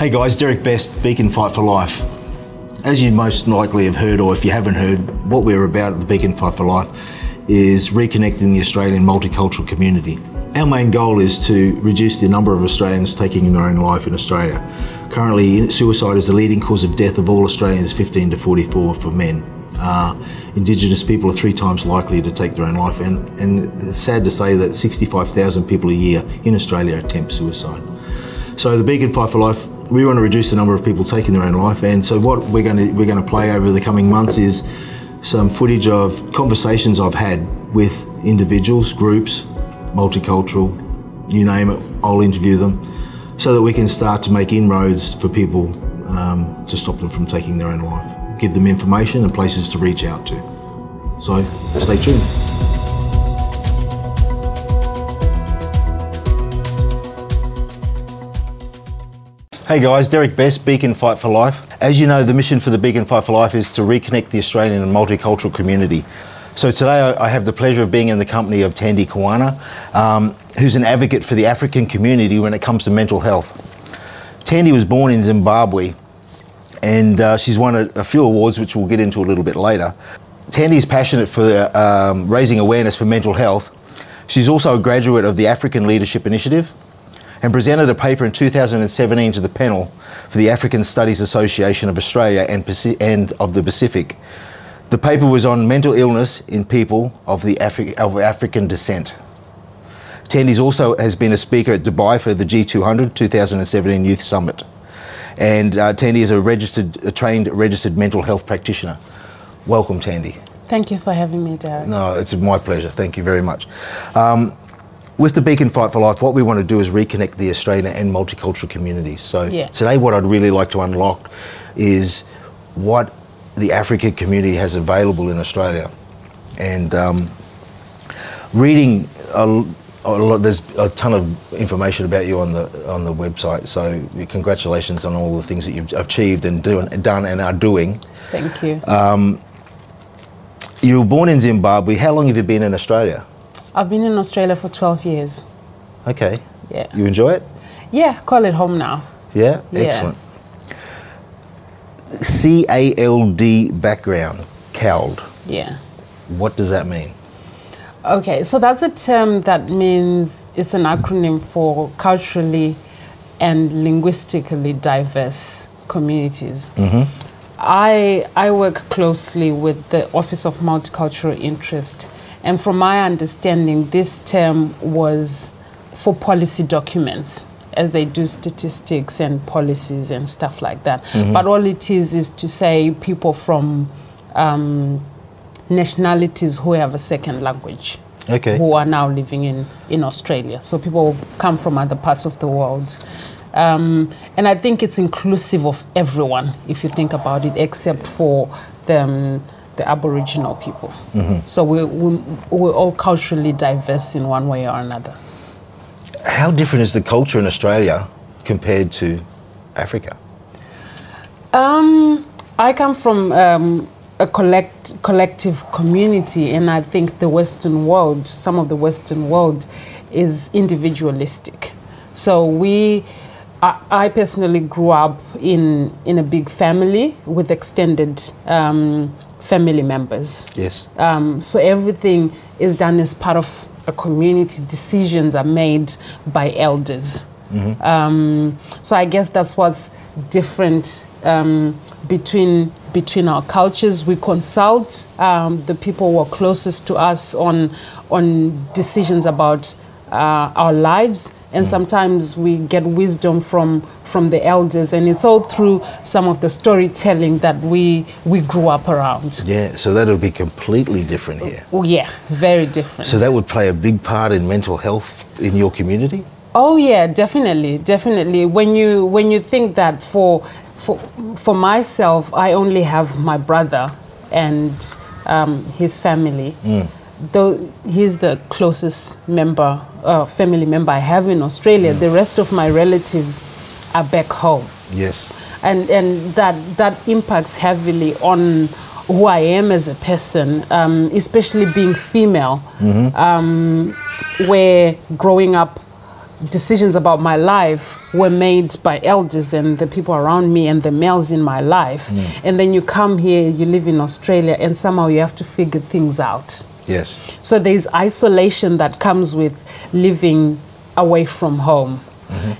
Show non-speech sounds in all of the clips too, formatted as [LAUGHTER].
Hey guys, Derek Best, Beacon Fight for Life. As you most likely have heard, or if you haven't heard, what we're about at the Beacon Fight for Life is reconnecting the Australian multicultural community. Our main goal is to reduce the number of Australians taking their own life in Australia. Currently, suicide is the leading cause of death of all Australians 15 to 44 for men. Uh, Indigenous people are three times likely to take their own life, and, and it's sad to say that 65,000 people a year in Australia attempt suicide. So the Beacon Fight for Life, we want to reduce the number of people taking their own life, and so what we're going to we're going to play over the coming months is some footage of conversations I've had with individuals, groups, multicultural, you name it. I'll interview them, so that we can start to make inroads for people um, to stop them from taking their own life, give them information and places to reach out to. So stay tuned. Hey guys, Derek Best, Beacon Fight for Life. As you know, the mission for the Beacon Fight for Life is to reconnect the Australian and multicultural community. So today I have the pleasure of being in the company of Tandi Kuwana, um, who's an advocate for the African community when it comes to mental health. Tandi was born in Zimbabwe and uh, she's won a, a, few awards, which we'll get into a little bit later. Tandi's passionate for um, raising awareness for mental health. She's also a graduate of the African Leadership Initiative and presented a paper in 2017 to the panel for the African Studies Association of Australia and, and of the Pacific. The paper was on mental illness in people of, the Afri of African descent. Tandi's also has been a speaker at Dubai for the G200 2017 Youth Summit. And uh, Tandi is a registered, a trained registered mental health practitioner. Welcome, Tandi. Thank you for having me, Derek. No, it's my pleasure. Thank you very much. Um, with the Beacon Fight for Life, what we want to do is reconnect the Australian and multicultural communities. So yeah. today, what I'd really like to unlock is what the African community has available in Australia, and um, reading. A, a lot, there's a ton of information about you on the on the website. So congratulations on all the things that you've achieved and do, done and are doing. Thank you. Um, you were born in Zimbabwe. How long have you been in Australia? I've been in Australia for 12 years. Okay. Yeah. You enjoy it? Yeah, call it home now. Yeah, yeah. excellent. C A L D background, CALD. Yeah. What does that mean? Okay, so that's a term that means it's an acronym for culturally and linguistically diverse communities. Mm-hmm. I, I work closely with the Office of Multicultural Interest and from my understanding, this term was for policy documents as they do statistics and policies and stuff like that. Mm-hmm. But all it is is to say people from um, nationalities who have a second language. Okay. Who are now living in, in Australia. So people come from other parts of the world. Um, and I think it's inclusive of everyone, if you think about it, except for the, um, the Aboriginal people. Mm-hmm. So we, we, we're all culturally diverse in one way or another. How different is the culture in Australia compared to Africa? Um, I come from um, a collect, collective community, and I think the Western world, some of the Western world, is individualistic. So we, I, I personally grew up in in a big family with extended um, family members. Yes. Um, so everything is done as part of a community. Decisions are made by elders. Mm-hmm. Um, so I guess that's what's different um, between between our cultures. We consult um, the people who are closest to us on on decisions about uh, our lives, and mm. sometimes we get wisdom from from the elders, and it's all through some of the storytelling that we we grew up around. Yeah, so that'll be completely different here. Oh, yeah, very different. So that would play a big part in mental health in your community. Oh yeah, definitely, definitely. When you when you think that for for for myself, I only have my brother and um, his family. Mm. Though he's the closest member, uh, family member I have in Australia, mm. the rest of my relatives are back home. Yes. And, and that, that impacts heavily on who I am as a person, um, especially being female, mm-hmm. um, where growing up decisions about my life were made by elders and the people around me and the males in my life. Mm. And then you come here, you live in Australia, and somehow you have to figure things out. Yes. So there's isolation that comes with living away from home.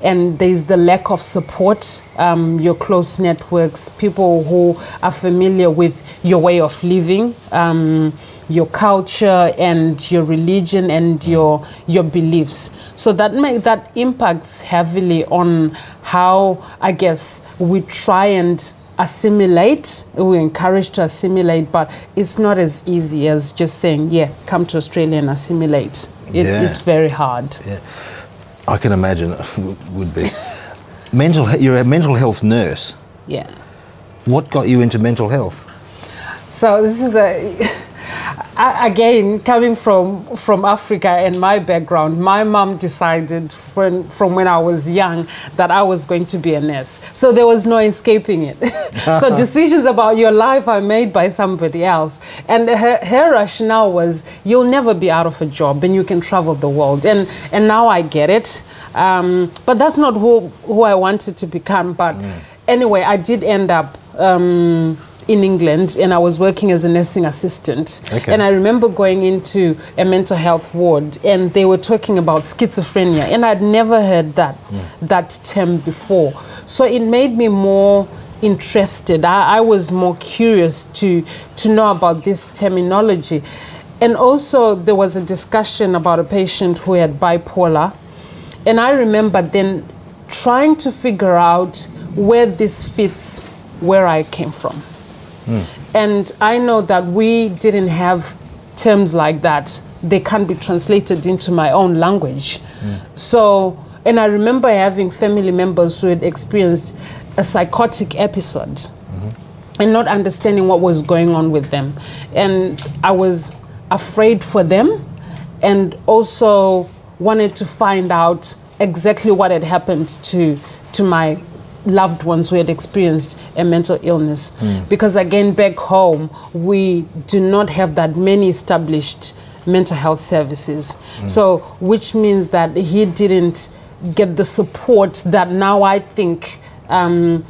And there's the lack of support, um, your close networks, people who are familiar with your way of living, um, your culture, and your religion, and your your beliefs. So that make that impacts heavily on how I guess we try and assimilate. We're encouraged to assimilate, but it's not as easy as just saying, "Yeah, come to Australia and assimilate." It, Yeah. It's very hard. Yeah. I can imagine it would be. [LAUGHS] mental, you're a mental health nurse. Yeah. What got you into mental health? So this is a a- [LAUGHS] again coming from from Africa and my background. My mom decided from from when I was young that I was going to be a nurse. So there was no escaping it. [LAUGHS] so [LAUGHS] decisions about your life are made by somebody else. And her, her rationale was you'll never be out of a job and you can travel the world. And and now I get it. Um, but that's not who who I wanted to become. But anyway, I did end up. Um, in England and I was working as a nursing assistant. Okay. And I remember going into a mental health ward and they were talking about schizophrenia and I'd never heard that hmm. that term before. So it made me more interested. I, I was more curious to to know about this terminology. And also there was a discussion about a patient who had bipolar. And I remember then trying to figure out where this fits where I came from. Mm. And I know that we didn't have terms like that. They can't be translated into my own language. Mm. So, and I remember having family members who had experienced a psychotic episode mm-hmm. and not understanding what was going on with them. And I was afraid for them and also wanted to find out exactly what had happened to to my loved ones who had experienced a mental illness. Hmm. Because again back home we do not have that many established mental health services. Hmm. So which means that he didn't get the support that now i think um,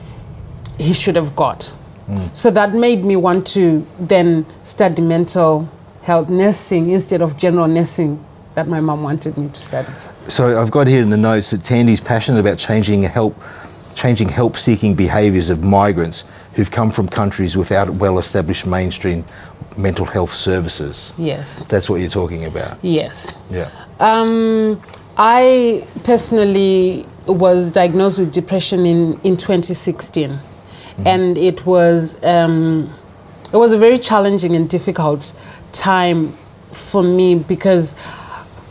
he should have got. Hmm. So that made me want to then study mental health nursing instead of general nursing that my mom wanted me to study. So I've got here in the notes that Tandi's passionate about changing help, changing help-seeking behaviours of migrants who've come from countries without well-established mainstream mental health services. Yes. That's what you're talking about. Yes. Yeah. Um, I personally was diagnosed with depression in, in 2016, and it was um, it was a very challenging and difficult time for me because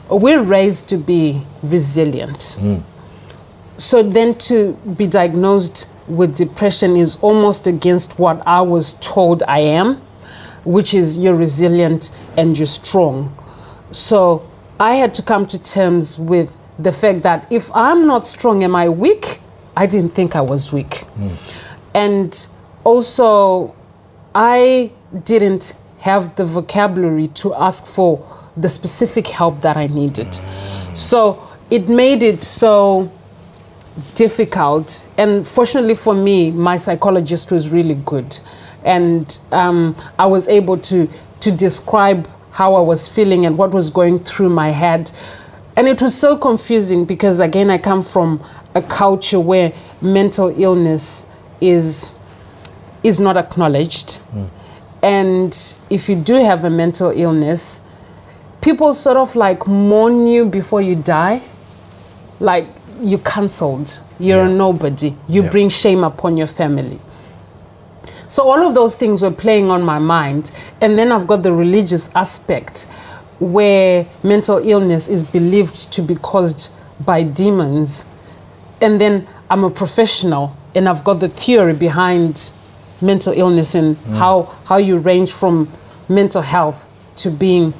we're raised to be resilient. So then to be diagnosed with depression is almost against what I was told I am, which is you're resilient and you're strong. So I had to come to terms with the fact that if I'm not strong, am I weak? I didn't think I was weak. Hmm. And also, I didn't have the vocabulary to ask for the specific help that I needed. Hmm. So it made it so difficult. And fortunately for me, my psychologist was really good. And um, I was able to, to describe how I was feeling and what was going through my head. And it was so confusing because, again, I come from a culture where mental illness is, is not acknowledged. And if you do have a mental illness, people sort of like mourn you before you die like you cancelled. You're a Yeah. nobody. You Yeah. bring shame upon your family. So all of those things were playing on my mind. And then i've got the religious aspect where mental illness is believed to be caused by demons. And then i'm a professional and i've got the theory behind mental illness and mm. how how you range from mental health to being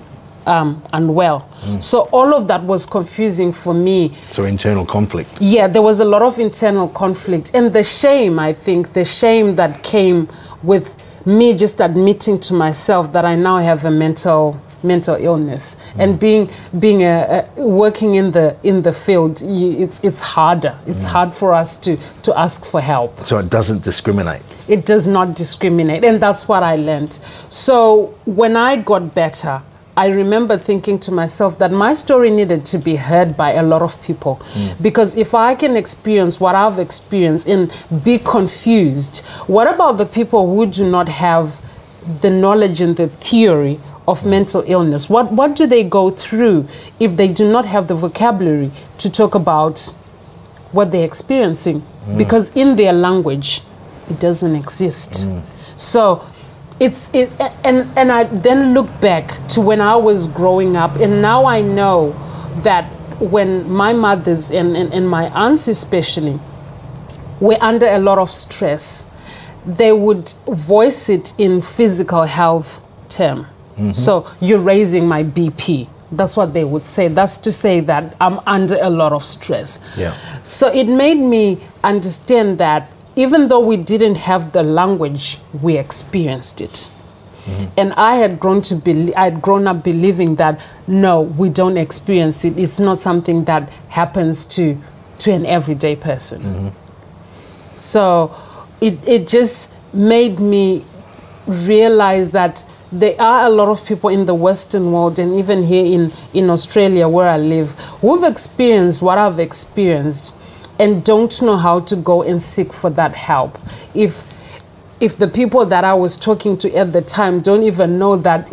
um, unwell mm. so all of that was confusing for me. So internal conflict. yeah, there was a lot of internal conflict and the shame, I think, the shame that came with me just admitting to myself that I now have a mental mental illness mm. and being being a, a working in the in the field you, it's it's harder. It's mm. hard for us to to ask for help. So it doesn't discriminate. it does not discriminate and that's what i learned. So when i got better i remember thinking to myself that my story needed to be heard by a lot of people. Mm. Because if i can experience what i've experienced and be confused what about the people who do not have the knowledge and the theory of mental illness? What what do they go through if they do not have the vocabulary to talk about what they're experiencing? Mm. Because in their language it doesn't exist. Mm. So it's it and and i then look back to when i was growing up and now i know that when my mothers and, and, and my aunts especially were under a lot of stress they would voice it in physical health term. Mm-hmm. So you're raising my bp that's what they would say. That's to say that i'm under a lot of stress. Yeah. so it made me understand that even though we didn't have the language we experienced it. Mm-hmm. And i had grown to be i had grown up believing that no we don't experience it. It's not something that happens to to an everyday person. Mm-hmm. So it, it just made me realize that there are a lot of people in the Western world and even here in, in Australia where I live who've experienced what I've experienced and don't know how to go and seek for that help. If if the people that I was talking to at the time don't even know that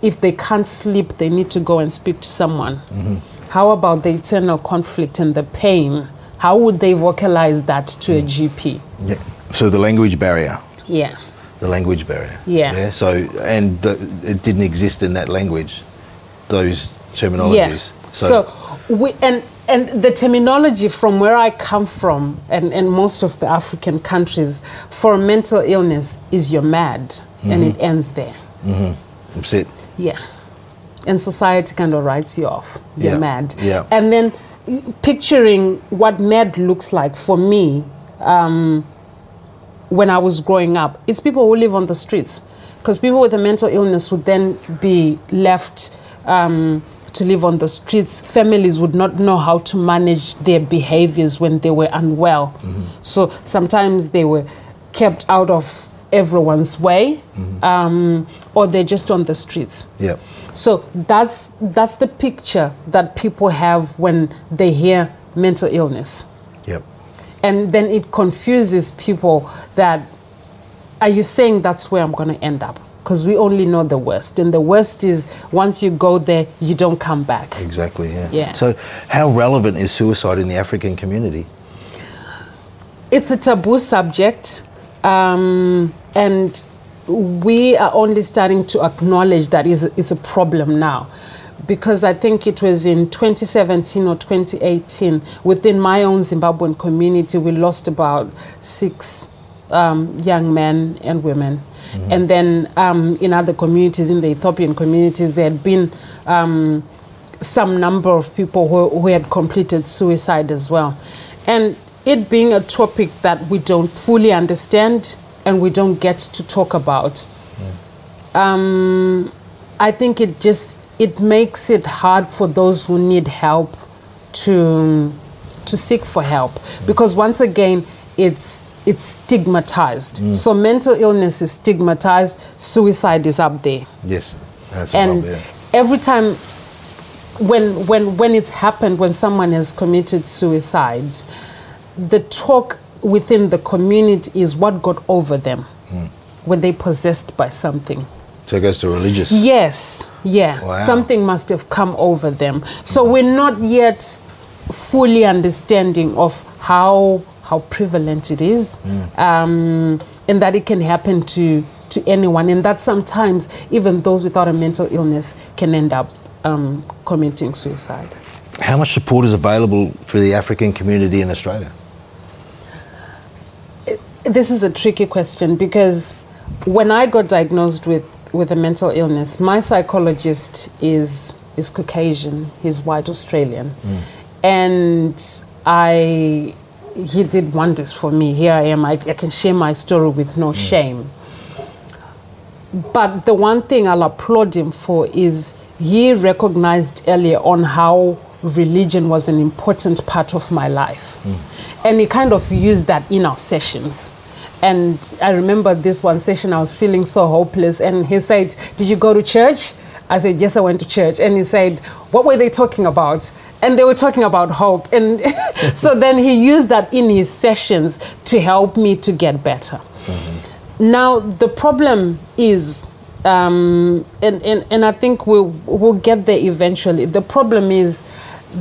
if they can't sleep, they need to go and speak to someone. Mm-hmm. How about the internal conflict and the pain? How would they vocalize that to a mm. GP? Yeah. So the language barrier. Yeah. The language barrier. Yeah. Yeah. So and the, it didn't exist in that language. Those terminologies. Yeah. So, we and and the terminology from where I come from and, and most of the African countries for mental illness is you're mad and it ends there. that's it. Yeah. And society kind of writes you off. You're Yeah. mad. Yeah. And then picturing what mad looks like for me um, when I was growing up, it's people who live on the streets. Because people with a mental illness would then be left um, to live on the streets. Families would not know how to manage their behaviors when they were unwell. So sometimes they were kept out of everyone's way um, or they're just on the streets. Yeah. So that's that's the picture that people have when they hear mental illness. Yep. And then it confuses people that are you saying that's where I'm going to end up? Because we only know the worst. And the worst is once you go there, you don't come back. Exactly. Yeah. Yeah. So how relevant is suicide in the African community? It's a taboo subject. Um, and we are only starting to acknowledge that is it's a problem now because I think it was in 2017 or 2018 within my own Zimbabwean community we lost about six um, young men and women and then um, in other communities in the Ethiopian communities there had been um, some number of people who, who had completed suicide as well. And it being a topic that we don't fully understand and we don't get to talk about, um, I think it just it makes it hard for those who need help to to seek for help. Because once again it's it's stigmatized. Mm. So mental illness is stigmatized, suicide is up there Yes. That's and problem. Yeah. every time when when when it's happened when someone has committed suicide the talk within the community is what got over them mm. were they possessed by something So it goes to religious. yes yeah Wow. something must have come over them so mm. we're not yet fully understanding of how how prevalent it is um, and that it can happen to to anyone and that sometimes even those without a mental illness can end up um, committing suicide How much support is available for the African community in Australia? this is a tricky question because when I got diagnosed with, with a mental illness, my psychologist is is Caucasian, he's white Australian. And I he did wonders for me. Here I am, I, I can share my story with no mm. shame. but the one thing I'll applaud him for is he recognized earlier on how religion was an important part of my life. Mm. And he kind of used that in our sessions. And I remember this one session, I was feeling so hopeless. And he said, Did you go to church? I said, Yes, I went to church. And he said, What were they talking about? And they were talking about hope. And [LAUGHS] so then he used that in his sessions to help me to get better. Now, the problem is, um, and, and, and I think we'll, we'll get there eventually. The problem is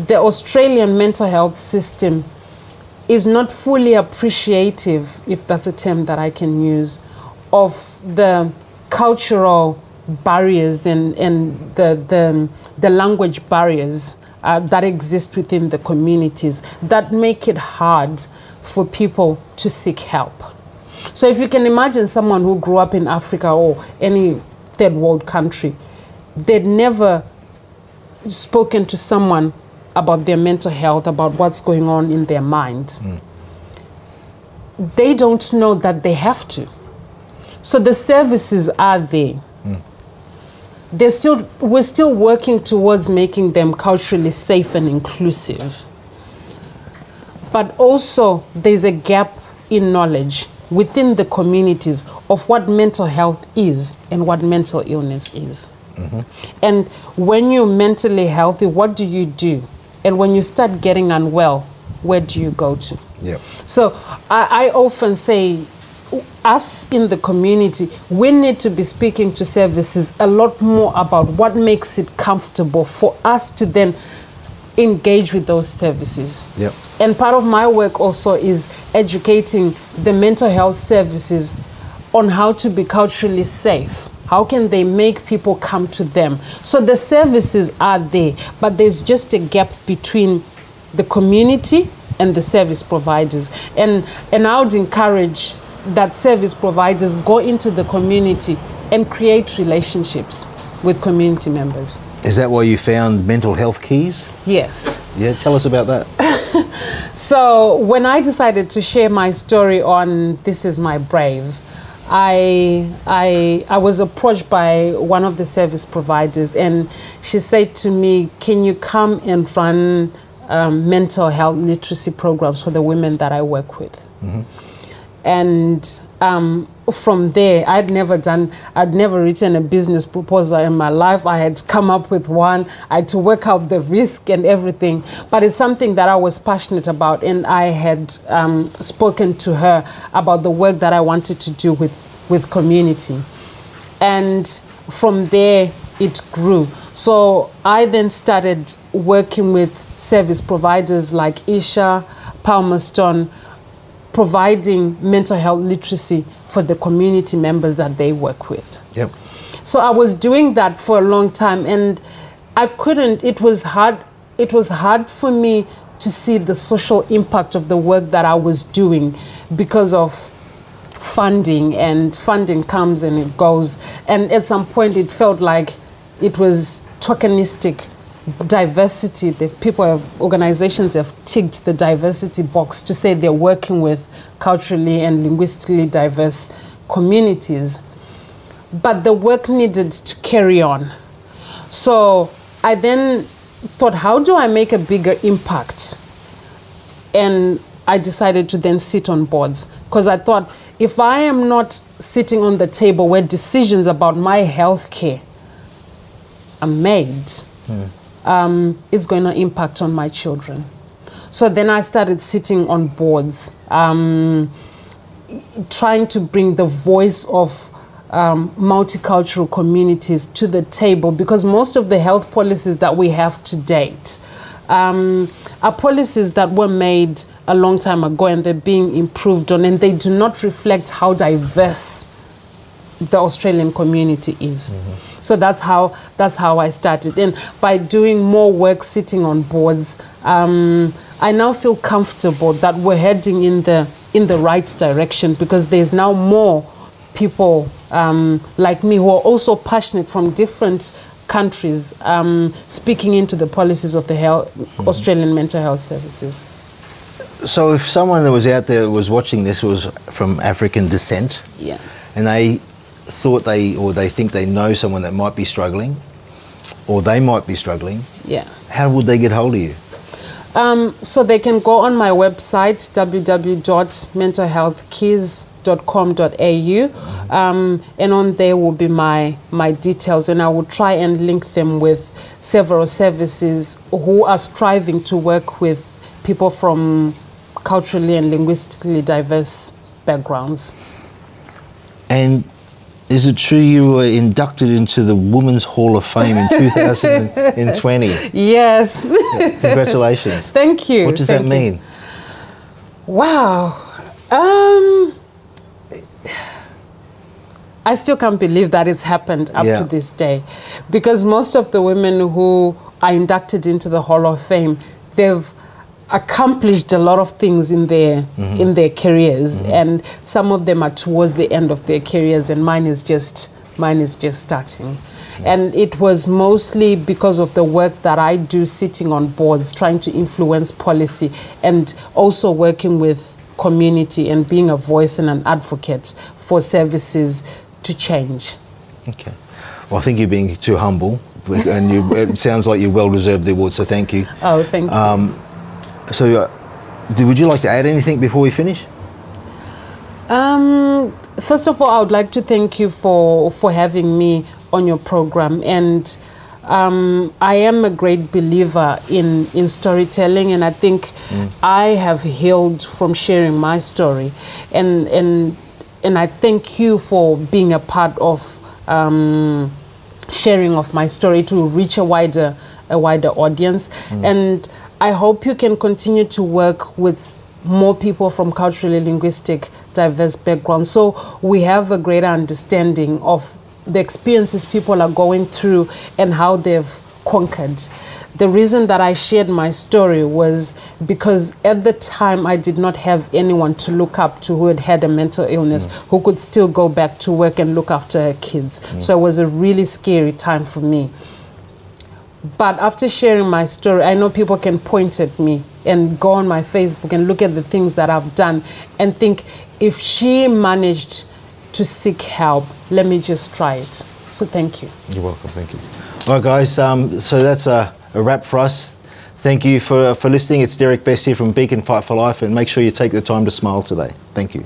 the Australian mental health system is not fully appreciative, if that's a term that I can use, of the cultural barriers and, and the, the, the language barriers uh, that exist within the communities that make it hard for people to seek help. So if you can imagine someone who grew up in Africa or any third world country, they'd never spoken to someone about their mental health, about what's going on in their mind. They don't know that they have to. So the services are there. They're still, we're still working towards making them culturally safe and inclusive. But also, there's a gap in knowledge within the communities of what mental health is and what mental illness is. Mm-hmm. And when you're mentally healthy, what do you do? And when you start getting unwell, where do you go to? Yep. So I, I often say, us in the community, we need to be speaking to services a lot more about what makes it comfortable for us to then engage with those services. Yep. And part of my work also is educating the mental health services on how to be culturally safe. How can they make people come to them? So the services are there, but there's just a gap between the community and the service providers. And, and I would encourage that service providers go into the community and create relationships with community members. Is that why you found mental health keys? Yes. Yeah, tell us about that. [LAUGHS] So when I decided to share my story on This Is My Brave, I, I, I was approached by one of the service providers and she said to me, can you come and run um, mental health literacy programs for the women that I work with? And um, from there i'd never done i'd never written a business proposal in my life. I had come up with one. I had to work out the risk and everything. But it's something that i was passionate about and i had um, spoken to her about the work that i wanted to do with with community. And from there it grew. So i then started working with service providers like isha palmerston providing mental health literacy for the community members that they work with. Yep. So I was doing that for a long time and I couldn't it was hard it was hard for me to see the social impact of the work that I was doing because of funding and funding comes and it goes and at some point it felt like it was tokenistic diversity the people have organizations have ticked the diversity box to say they're working with culturally and linguistically diverse communities. But the work needed to carry on. So i then thought how do i make a bigger impact? And i decided to then sit on boards. Because i thought if i am not sitting on the table where decisions about my health care are made hmm. Um, it's going to impact on my children. So then I started sitting on boards, um, trying to bring the voice of um, multicultural communities to the table because most of the health policies that we have to date um, are policies that were made a long time ago and they're being improved on and they do not reflect how diverse the Australian community is. So that's how that's how I started. And by doing more work, sitting on boards, um, I now feel comfortable that we're heading in the in the right direction because there's now more people um, like me who are also passionate from different countries um, speaking into the policies of the health, Australian mental health services. So, if someone that was out there was watching this was from African descent, Yeah. and they thought they or they think they know someone that might be struggling, or they might be struggling, Yeah. how would they get hold of you? Um, so they can go on my website www.mentalhealthkeys.com.au um, and on there will be my my details and I will try and link them with several services who are striving to work with people from culturally and linguistically diverse backgrounds. And is it true you were inducted into the Women's Hall of Fame in 2020? [LAUGHS] Yes. Congratulations. [LAUGHS] Thank you. What does Thank that you. mean? Wow. Um, I still can't believe that it's happened up Yeah. to this day. Because most of the women who are inducted into the Hall of Fame, they've accomplished a lot of things in their in mm-hmm. their careers mm-hmm. and some of them are towards the end of their careers and mine is just mine is just starting and it was mostly because of the work that I do sitting on boards trying to influence policy and also working with community and being a voice and an advocate for services to change Okay. Well, I think you're being too humble, and you, it sounds like you well deserved the award. So thank you. oh thank you um, So, uh, do, would you like to add anything before we finish? Um, first of all, I would like to thank you for for having me on your program, and um, I am a great believer in in storytelling, and I think I have healed from sharing my story, and and and I thank you for being a part of. Um, sharing of my story to reach a wider a wider audience. And i hope you can continue to work with more people from culturally linguistic diverse backgrounds so we have a greater understanding of the experiences people are going through and how they've conquered the reason that I shared my story was because at the time I did not have anyone to look up to who had had a mental illness, mm. who could still go back to work and look after her kids. Mm. So it was a really scary time for me. But after sharing my story, I know people can point at me and go on my Facebook and look at the things that I've done and think, if she managed to seek help, let me just try it. So thank you. You're welcome. Thank you. All right, guys. Um, so that's a, a wrap for us. Thank you for, for listening. It's Derek Best here from Beacon Fight for Life, and make sure you take the time to smile today. Thank you.